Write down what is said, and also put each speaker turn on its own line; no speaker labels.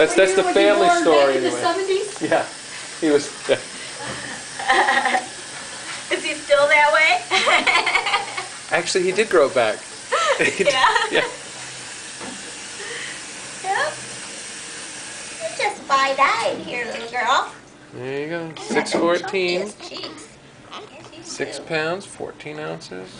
That's that's the family
born
story
back in the
anyway.
seventies?
Yeah, he was. Yeah.
Is he still that way?
Actually, he did grow back. He did-
Yeah.
yeah.
Yep. You're just wide-eyed here, little girl.
There you go. Six fourteen. Six pounds, fourteen ounces.